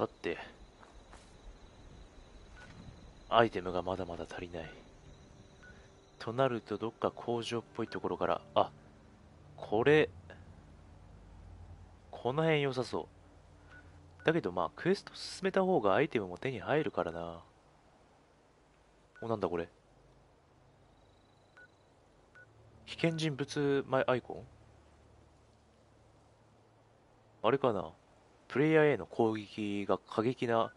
さてアイテムがまだまだ足りない。となるとどっか工場っぽいところからあこれこの辺良さそう。だけどまあクエスト進めた方がアイテムも手に入るからな。おなんだこれ。危険人物前アイコン？あれかな？プレイヤーへの攻撃が過激な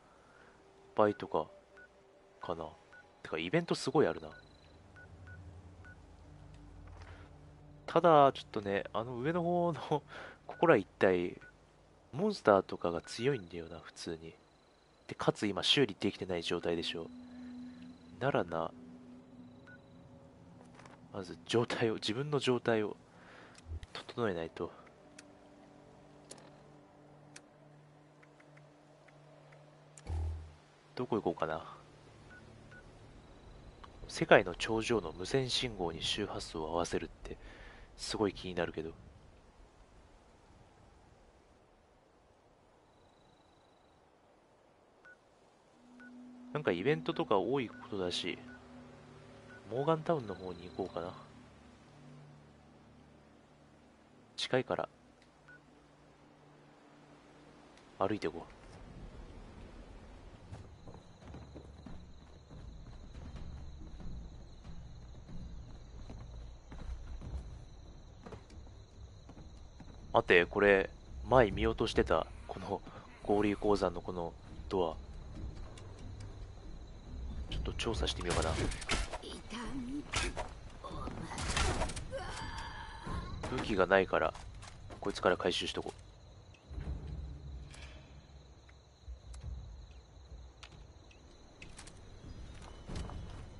場合とかかな。てかイベントすごいあるな。ただちょっとねあの上の方のここら一帯モンスターとかが強いんだよな普通に。でかつ今修理できてない状態でしょ。ならな。まず状態を自分の状態を整えないと。どこ行こうかな。世界の頂上の無線信号に周波数を合わせるってすごい気になるけど。なんかイベントとか多いことだしモーガンタウンの方に行こうかな。近いから。歩いていこう。待てこれ前見落としてたこの合流鉱山のこのドア。ちょっと調査してみようかな。武器がないからこいつから回収しとこ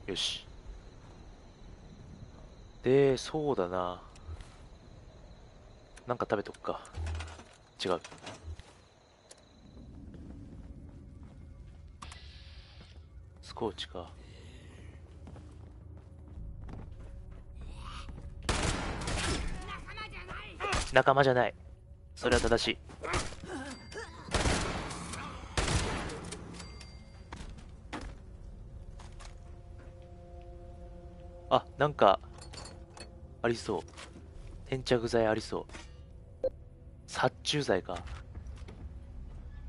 う。よし。でそうだな。なんか食べとくか。違う。スコーチか。仲間じゃない。それは正しい。あなんかありそう。粘着剤ありそう。殺虫剤か。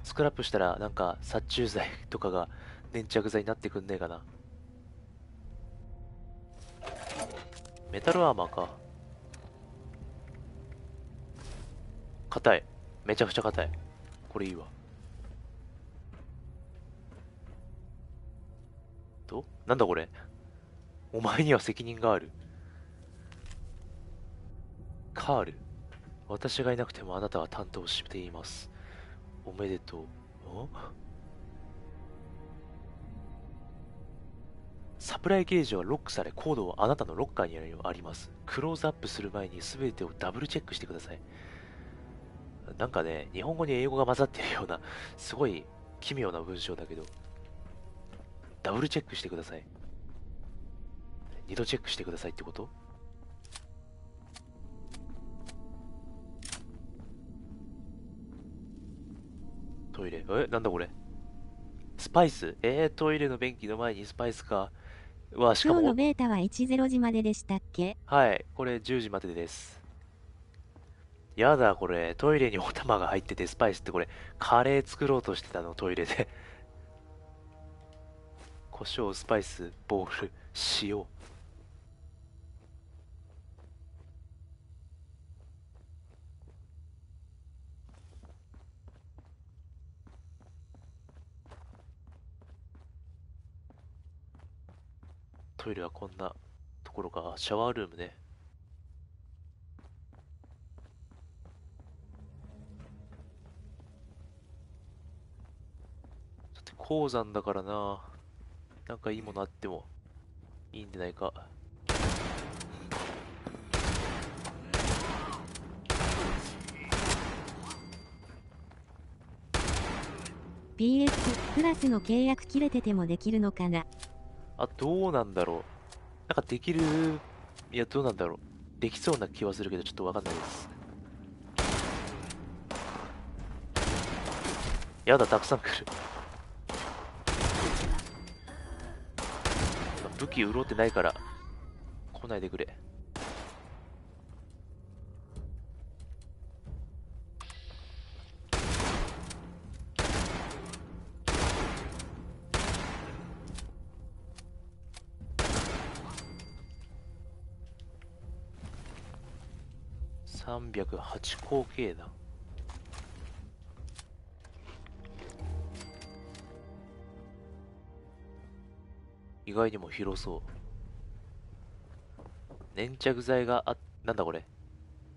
スクラップしたらなんか殺虫剤とかが粘着剤になってくんねえかな。メタルアーマーか。硬い。めちゃくちゃ硬い。これいいわ。となんだこれ？お前には責任がある。カール。私がいなくてもあなたは担当しています。おめでとう。サプライゲージはロックされコードはあなたのロッカーにあります。クローズアップする前に全てをダブルチェックしてください。なんかね、日本語に英語が混ざってるような、すごい奇妙な文章だけど、ダブルチェックしてください。二度チェックしてくださいってこと？トイレ？え？なんだこれ？スパイス？えー、トイレの便器の前にスパイスか。わ、しかも。今日のベータは10時まででしたっけ？はい、これ10時までです。やだ、これ。トイレにお玉が入ってて、スパイスってこれ、カレー作ろうとしてたの、トイレで。胡椒、スパイス、ボール、塩。トイレはこんなところか。シャワールームねだって。鉱山だからななんかいいものあってもいいんじゃないか PS プラスの契約切れててもできるのかなあどうなんだろう。なんかできるいやどうなんだろう。できそうな気はするけどちょっとわかんないです。やだたくさん来る。武器潤ってないから来ないでくれ。308口径だ。意外にも広そう。粘着剤があなんだこれ？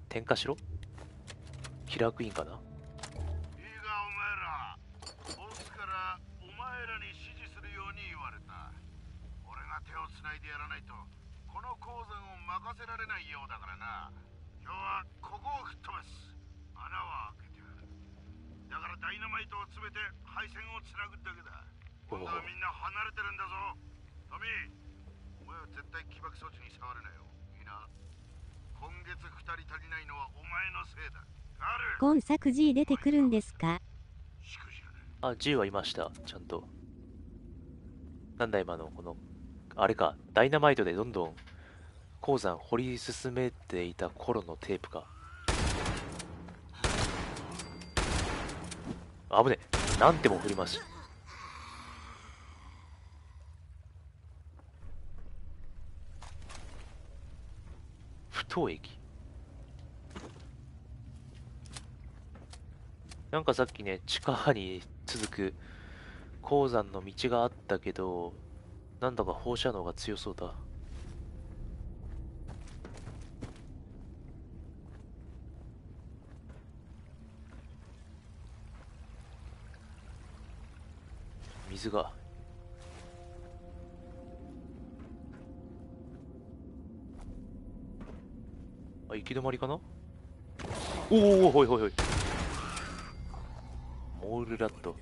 点火しろ？キラークイーンかな？いいかお前らボスからお前らに指示するように言われた。俺が手をつないでやらないとこの鉱山を任せられないようだからな。今日はここを吹っ飛ばす。穴は開けてある。だからダイナマイトを詰めて配線をつなぐだけだ。今度はみんな離れてるんだぞ。トミーお前は絶対起爆装置に触るなよ。いいな今月2人足りないのはお前のせいだ。ガル今作 G 出てくるんですか？あ G はいました。ちゃんと。なんだ今のこのあれか。ダイナマイトでどんどん鉱山掘り進めていた頃のテープか。危ねえ。なんても振ります不凍液。なんかさっきね地下に続く鉱山の道があったけどなんだか放射能が強そうだ。水が。あ行き止まりかな？おおほいほいほい。モールラット。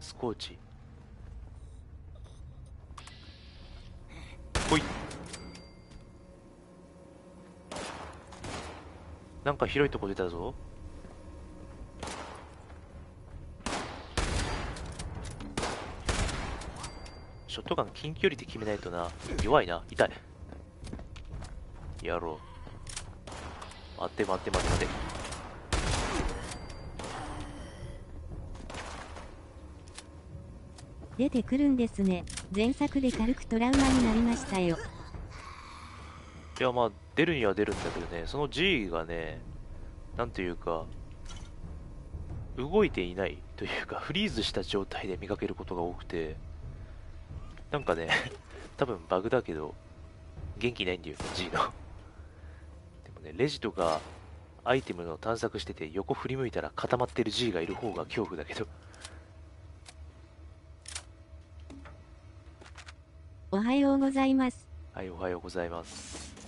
スコーチほいなんか広いとこ出たぞ。ショットガン近距離で決めないとな。弱いな。痛い。やろう。待って待って待って待って。出てくるんですね。前作で軽くトラウマになりましたよ。いやまあ出るには出るんだけどねその G がねなんというか動いていないというかフリーズした状態で見かけることが多くてなんかね 多分バグだけど元気ないんだよ G の。でもねレジとかアイテムの探索してて横振り向いたら固まってる G がいる方が恐怖だけど。おはようございます。はいおはようございます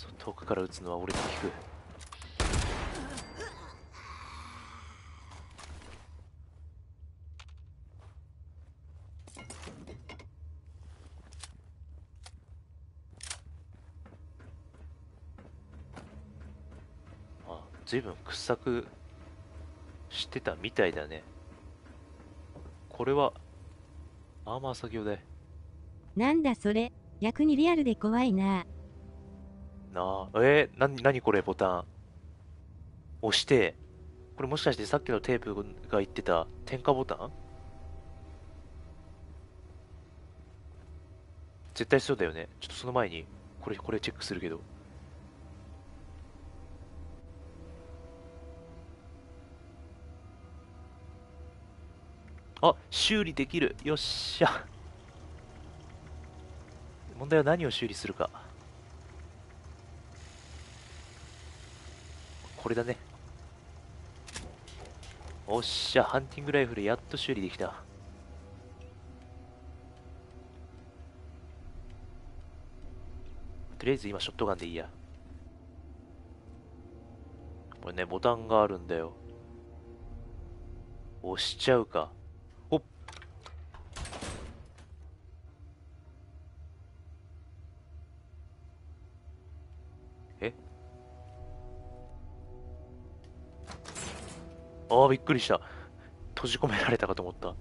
そう遠くから撃つのは俺に効くあ随分掘削してたみたいだねこれはアーマー作業台なんだそれ。逆にリアルで怖いな。な。あえー、な何これボタン。押して。これもしかしてさっきのテープが言ってた点火ボタン？絶対そうだよね。ちょっとその前にこれこれチェックするけど。あ修理できる。よっしゃ。問題は何を修理するか。これだね。おっしゃハンティングライフルやっと修理できた。とりあえず今ショットガンでいいや。これねボタンがあるんだよ。押しちゃうか。ああ、びっくりした。閉じ込められたかと思った。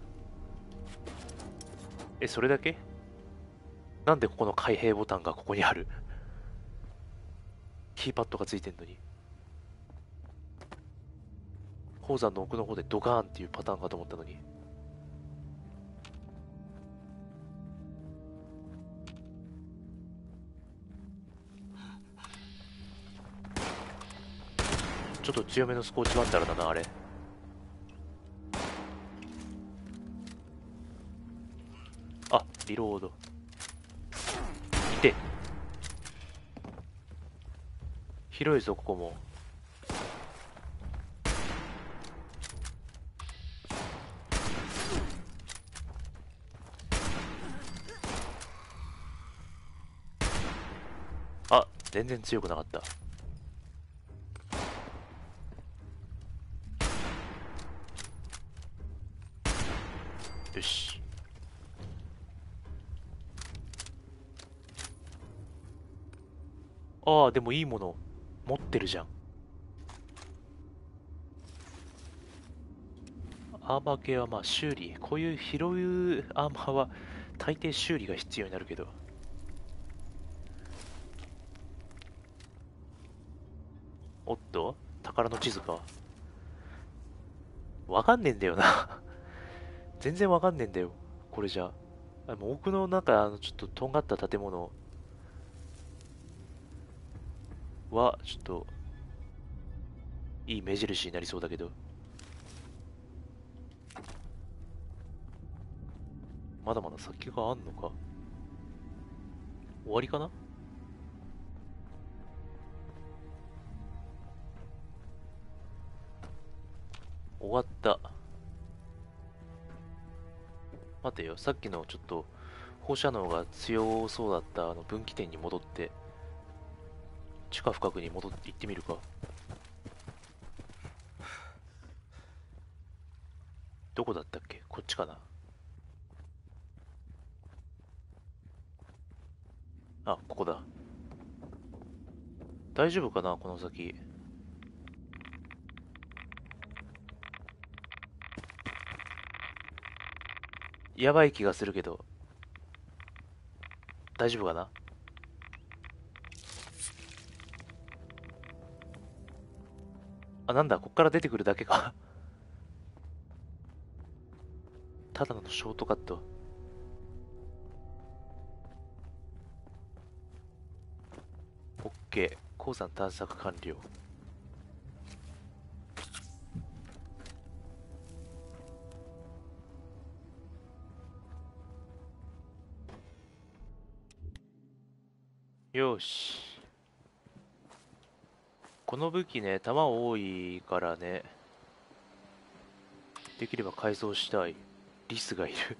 え、それだけ？なんでここの開閉ボタンがここにある？キーパッドがついてんのに。鉱山の奥の方でドカーンっていうパターンかと思ったのに。ちょっと強めのスコーチバンダルだな、あれ。リロード。いて。広いぞ、ここも。あ、全然強くなかった。よし。ああ、でもいいもの持ってるじゃん。アーマー系はまあ修理。こういう拾うアーマーは大抵修理が必要になるけど。おっと？宝の地図か。わかんねえんだよな全然わかんねえんだよ。これじゃ。あもう奥のなんか、あの、ちょっととんがった建物は、ちょっと、いい目印になりそうだけど。まだまだ先があんのか終わりかな？終わった。待てよ、さっきのちょっと放射能が強そうだったあの分岐点に戻って、地下深くに戻って行ってみるか。どこだったっけ？こっちかな？あ、ここだ。大丈夫かな？この先。やばい気がするけど。大丈夫かな？あ、なんだ、こっから出てくるだけか。ただのショートカット。オッケー。鉱山探索完了。よし。この武器ね、弾多いからね。できれば改造したい。リスがいる。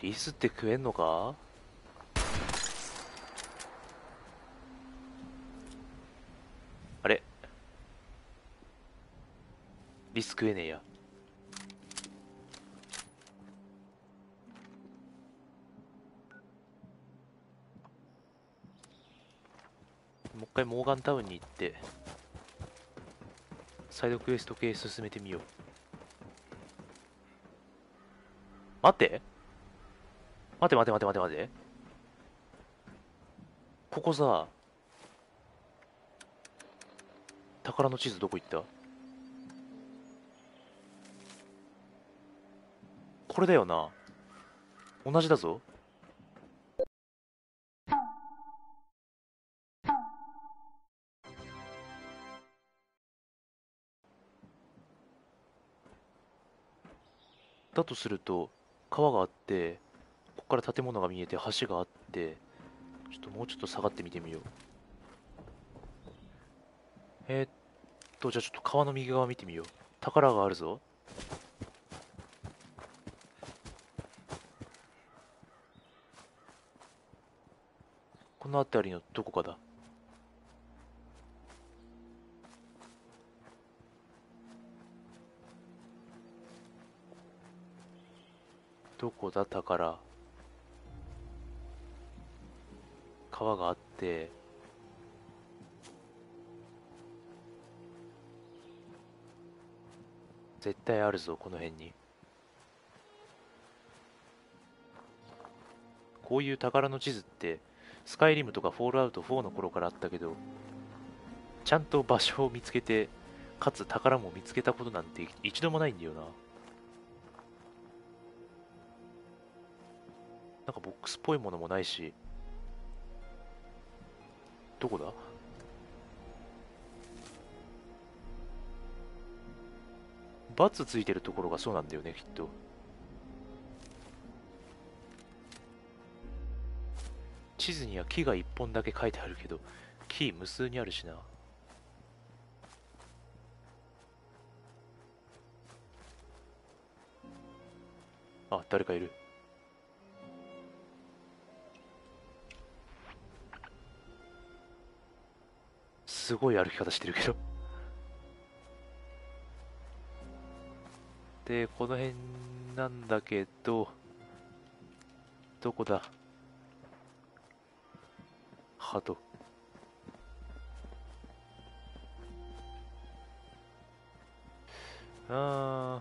リスって食えんのか？あれ？リス食えねえや。回モーガンタウンに行って、サイドクエスト系進めてみよう。待て待て待て待て待て待て。ここさ、宝の地図どこ行った？これだよな。同じだぞ。だとすると、川があって、ここから建物が見えて、橋があって、ちょっともうちょっと下がって見てみよう。えーっと、じゃあちょっと川の右側見てみよう。宝があるぞ。この辺りのどこかだ。どこだ宝川があって絶対あるぞこの辺に。こういう宝の地図ってスカイリムとかフォールアウト4の頃からあったけどちゃんと場所を見つけてかつ宝も見つけたことなんて一度もないんだよな。なんかボックスっぽいものもないし。どこだ？バツついてるところがそうなんだよねきっと。地図には木が1本だけ書いてあるけど木無数にあるしな。あ誰かいる。すごい歩き方してるけど。でこの辺なんだけどどこだ？ハト。あ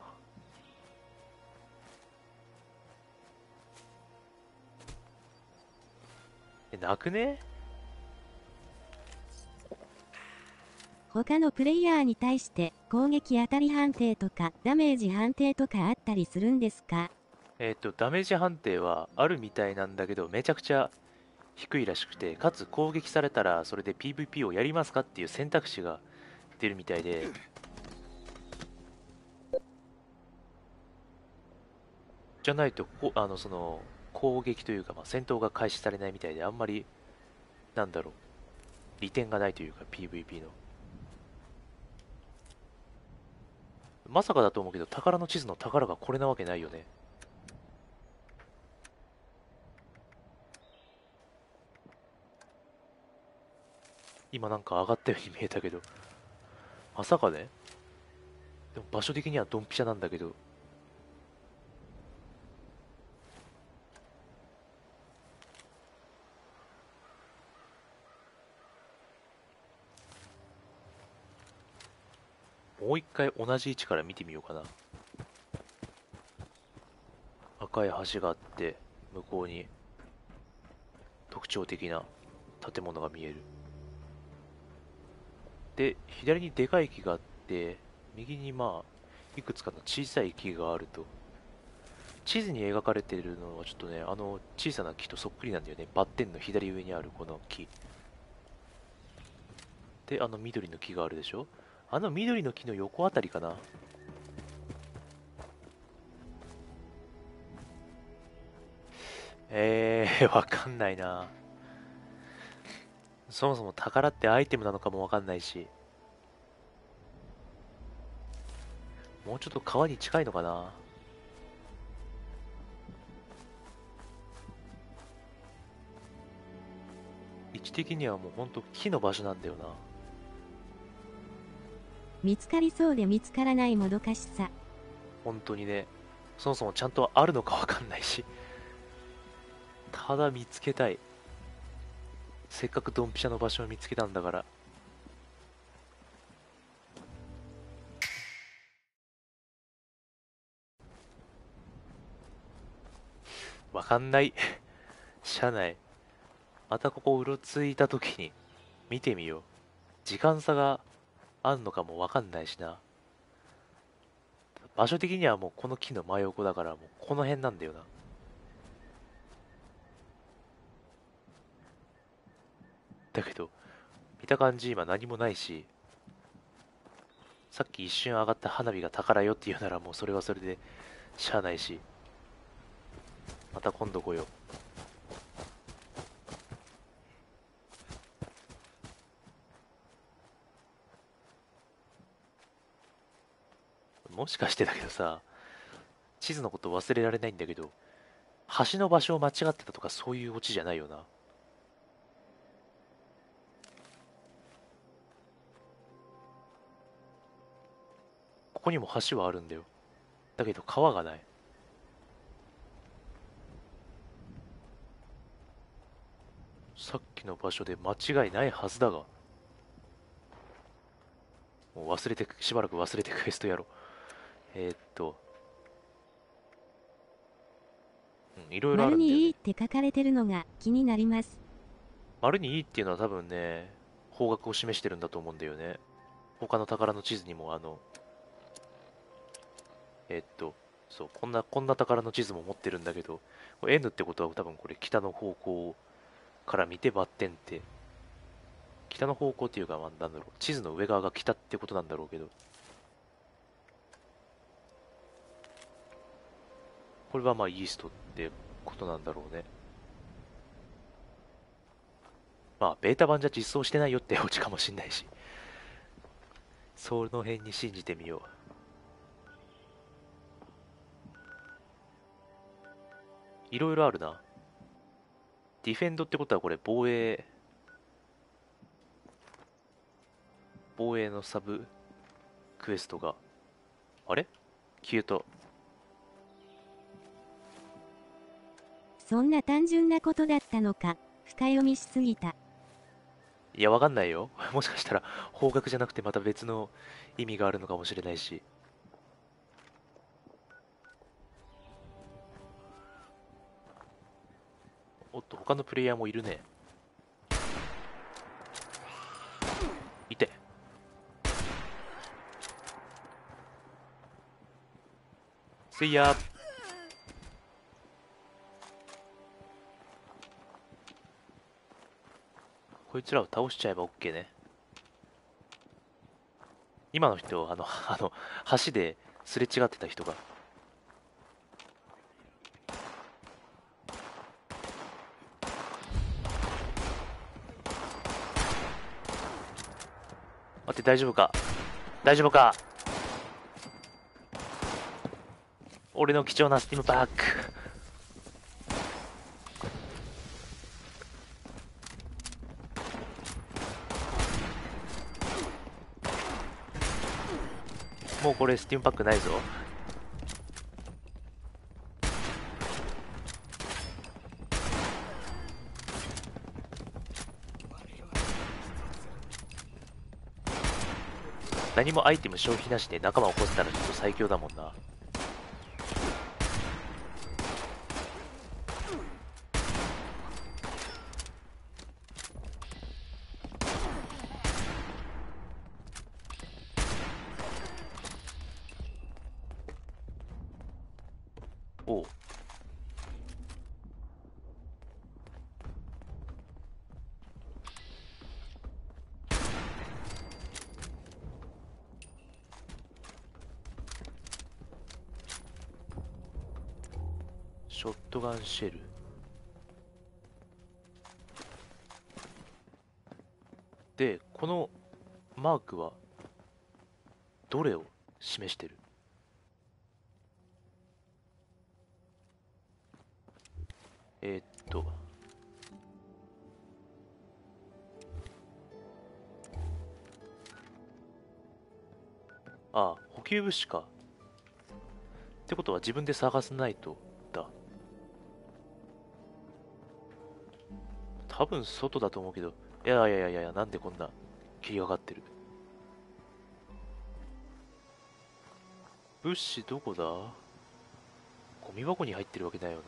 ー。えなくね？他のプレイヤーに対して攻撃当たり判定とかダメージ判定とかあったりするんですか？えっ、とダメージ判定はあるみたいなんだけどめちゃくちゃ低いらしくてかつ攻撃されたらそれで PVP をやりますかっていう選択肢が出るみたいで。じゃないとこあのその攻撃というか、まあ、戦闘が開始されないみたいであんまりなんだろう利点がないというか PVP の。まさかだと思うけど宝の地図の宝がこれなわけないよね。今なんか上がったように見えたけど。まさかね。でも場所的にはドンピシャなんだけど。もう一回同じ位置から見てみようかな。赤い橋があって向こうに特徴的な建物が見える。で左にでかい木があって右にまあいくつかの小さい木があると。地図に描かれているのはちょっとねあの小さな木とそっくりなんだよね。バッテンの左上にあるこの木。であの緑の木があるでしょ。あの緑の木の横あたりかな。えー、わかんないな。そもそも宝ってアイテムなのかもわかんないし。もうちょっと川に近いのかな。位置的にはもうほんと木の場所なんだよな。見つかりそうで見つからないもどかしさ。本当にねそもそもちゃんとあるのかわかんないし。ただ見つけたい。せっかくドンピシャの場所を見つけたんだから。わかんない。車内。またここうろついた時に見てみよう。時間差があんのかもわかんないしな。場所的にはもうこの木の真横だからもうこの辺なんだよな。だけど見た感じ今何もないしさっき一瞬上がった花火が宝よって言うならもうそれはそれでしゃあないしまた今度来よう。もしかしてだけどさ、地図のこと忘れられないんだけど、橋の場所を間違ってたとかそういうオチじゃないよな。ここにも橋はあるんだよ。だけど川がない。さっきの場所で間違いないはずだが。もう忘れて、しばらく忘れてクエストやろう。えー、っと。うん、いろいろある丸んだよ、ね。にいいって書かれてるのが気になります。丸にいいっていうのは多分ね、方角を示してるんだと思うんだよね。他の宝の地図にもあの、えっと、そう、こんな、こんな宝の地図も持ってるんだけど、N ってことは多分これ北の方向から見てバッテンって、北の方向っていうか、まあ、なんだろう、地図の上側が北ってことなんだろうけど、これはまあイーストってことなんだろうね。まあ、ベータ版じゃ実装してないよってオチかもしんないし。その辺に信じてみよう。いろいろあるな。ディフェンドってことはこれ防衛、防衛のサブクエストが、あれ？消えた。そんな単純なことだったのか、深読みしすぎた。いや、わかんないよ。もしかしたら方角じゃなくてまた別の意味があるのかもしれないし。おっと、他のプレイヤーもいるね。いて。すいこいつらを倒しちゃえば OK ね。今の人、あの、あの、橋ですれ違ってた人が。待って、大丈夫か？大丈夫か？俺の貴重なスティムパック。これスティムパックないぞ。何もアイテム消費なしで仲間を起こせたらちょっと最強だもんな。おうショットガンシェル。でこのマークはどれを示してる？えーっと。ああ補給物資か。ってことは自分で探さないと。多分外だと思うけど。いやいやいやいやなんでこんな切り上がってる？物資どこだ？ゴミ箱に入ってるわけだよな。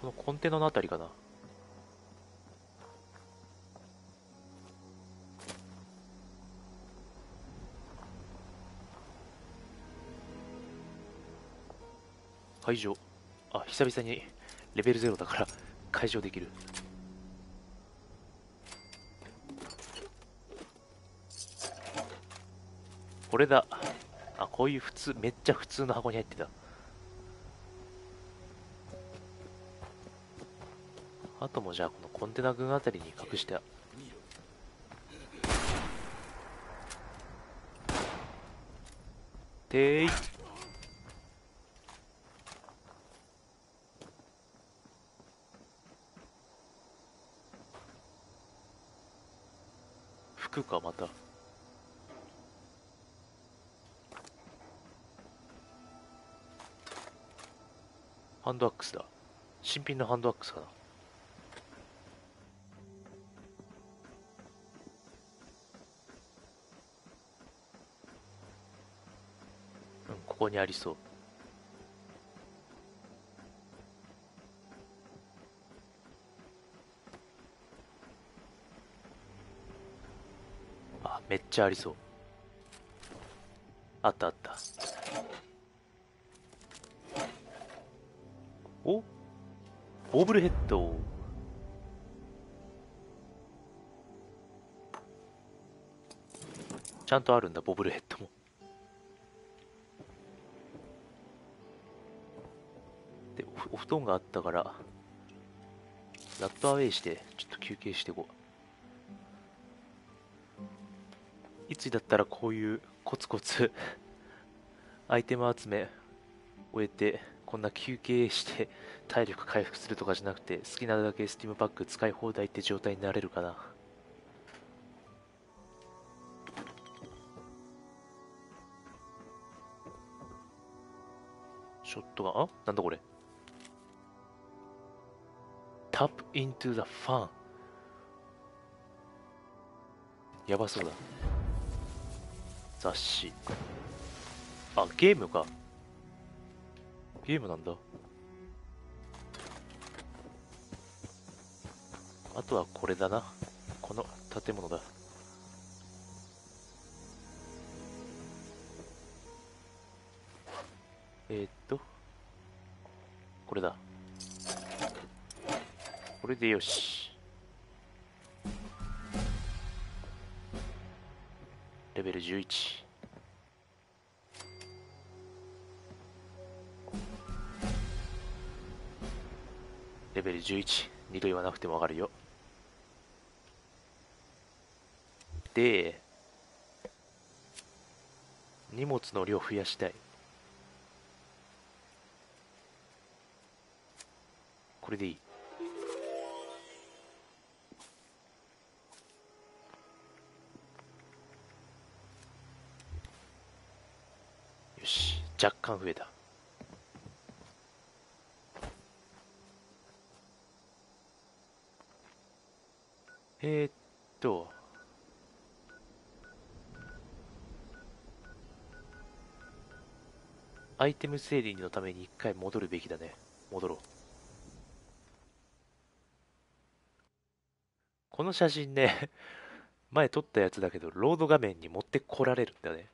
このコンテナのあたりかな。会場あ久々にレベル0だから 解錠できる。これだ。あこういう普通めっちゃ普通の箱に入ってた。あともじゃあこのコンテナ群あたりに隠しててーい。服かまた。ハンドアックスだ。新品のハンドアックスかな。うんここにありそう。めっちゃありそう。あったあった。お？ボブルヘッド。ちゃんとあるんだボブルヘッドも。でお布団があったからラットアウェイしてちょっと休憩していこう。いつだったらこういうコツコツ アイテム集め終えてこんな休憩して体力回復するとかじゃなくて好きなだけスティームパック使い放題って状態になれるかな。ショットガン？あ？なんだこれ？タップイントゥザファンやばそうだ。雑誌。あゲームか。ゲームなんだ。あとはこれだな。この建物だ。えー、っと。これだ。これでよし。11レベル11二度言わなくてもわかるよ。で荷物の量増やしたい。これでいい。若干増えた。えー、っと。アイテム整理のために一回戻るべきだね。戻ろう。この写真ね前撮ったやつだけどロード画面に持ってこられるんだよね。